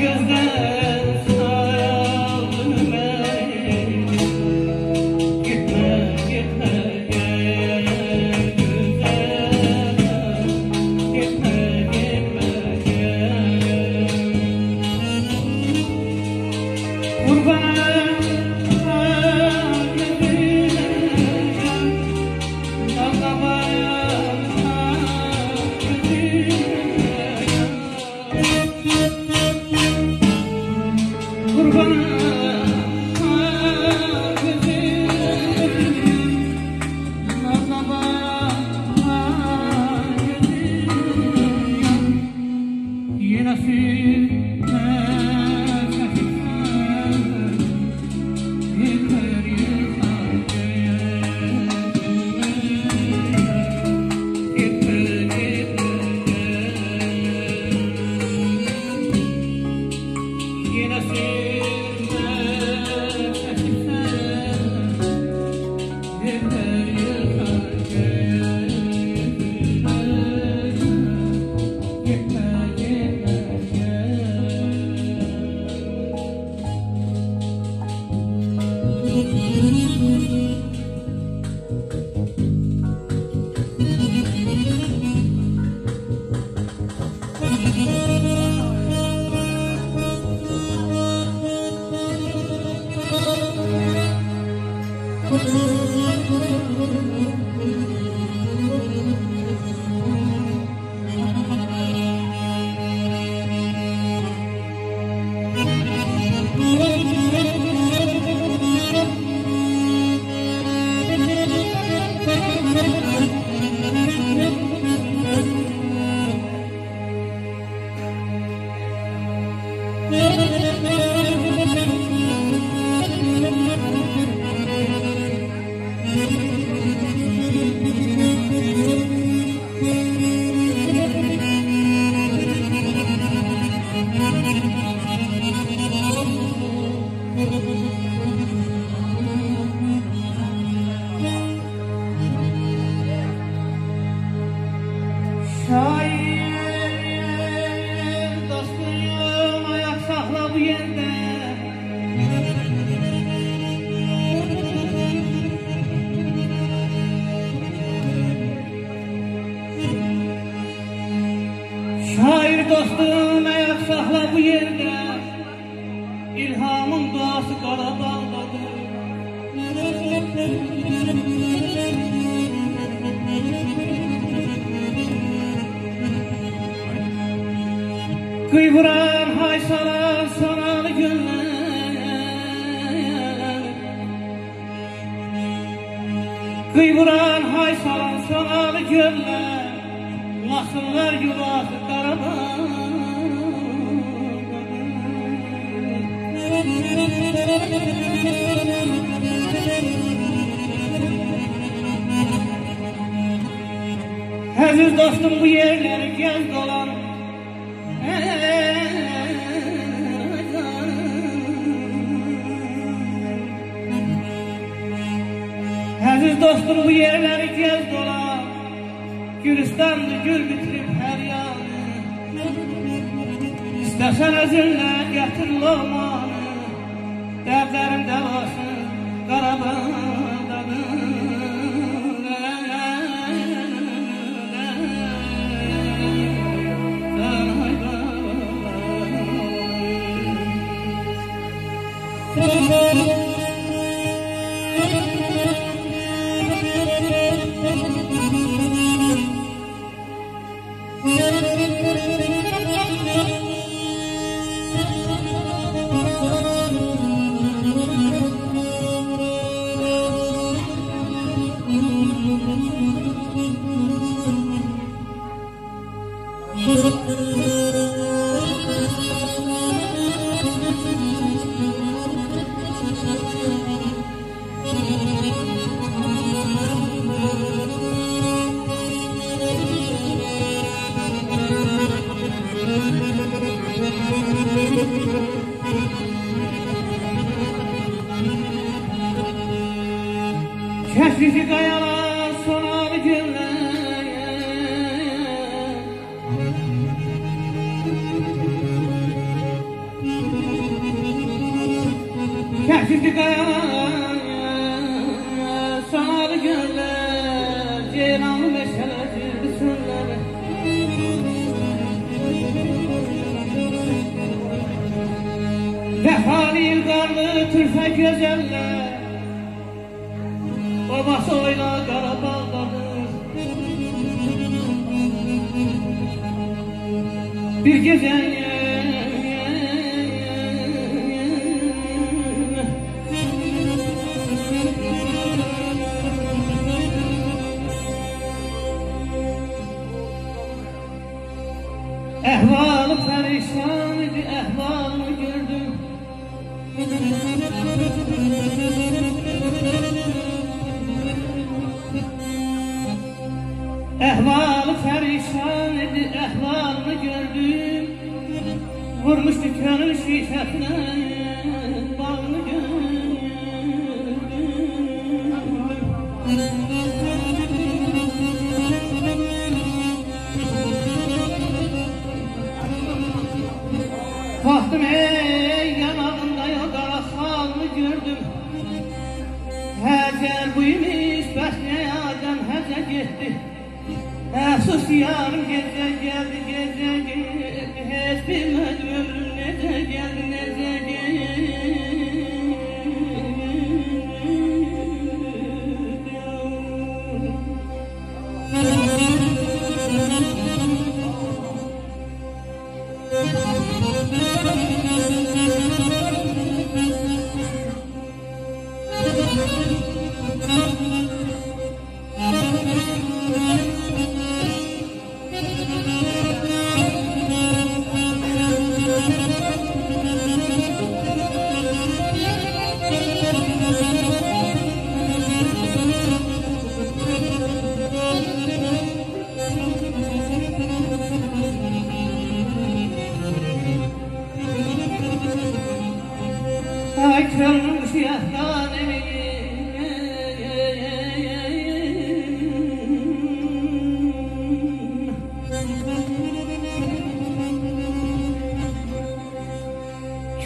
gözler. Dostum ayak sakla bu yerde İlhamın duası Qarabağdadır. Kıyvuran hay saran saran günler Kıyvuran hay saran saran günler Nasıllar yuvası Dostum bu yerleri gez dolan Aziz dostum bu yerleri gez dolan Gülistanlı gül bitirip her yanı İstersen özünle getir lomanı Dertlerin devası Kesişi kayalar sonar günler Kesişi kayalar sonar günler Ceylanlı meşaleci bütünler Vefali karlı türfe güzeller Babası oyna Qarabağdadır Bir gece Ehvalı perişan idi, ehvalını gördüm Ehvalı perişan idi, ehvalını gördüm. Vurmuştu gönül şişesine, Əsus yarım gecə geldi gecə geldi Heç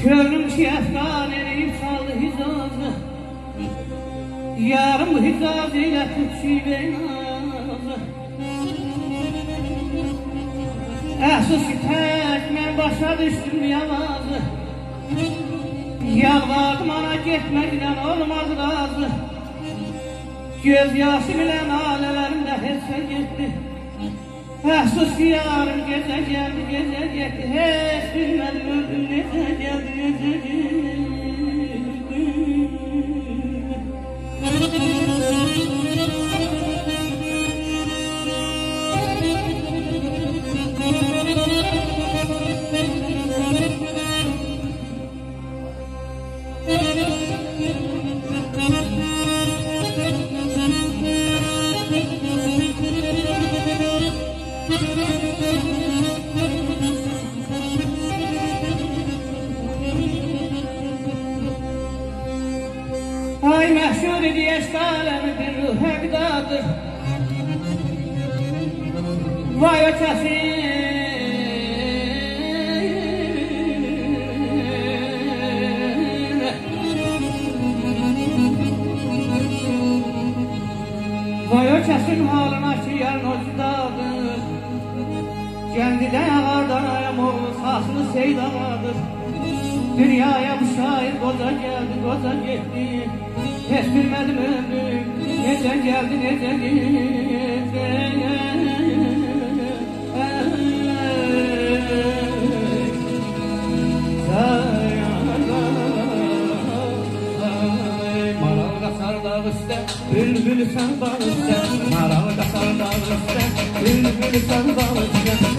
Körüm şefkanenin saldı hizazı. Yarım hizaz ile tutşi beynazı Ehsus ki tek ben başa düştüm yalazı. Yalvardım ana gitmekle olmaz razı. Göz yaşı bilen alelerimde hesse gitti Ki yarım gece geldi gece gitti Hiç bilmedim öldüm nece geldi nece geldi Ay məhşur idi eşqaləmidir ruh həqdadır Vay ötəsin Vay ötəsin halına ki yarın ocdadır Kendidən ağardanayam oğlu sasını seydamadır Dünyaya bu şair koca geldi koca gitti. Hiç bilmedim ömrüm Nece geldi nece gitti Bülbül sen üstte. Maral kasar dağ üstte Bülbül sen Uyuyamam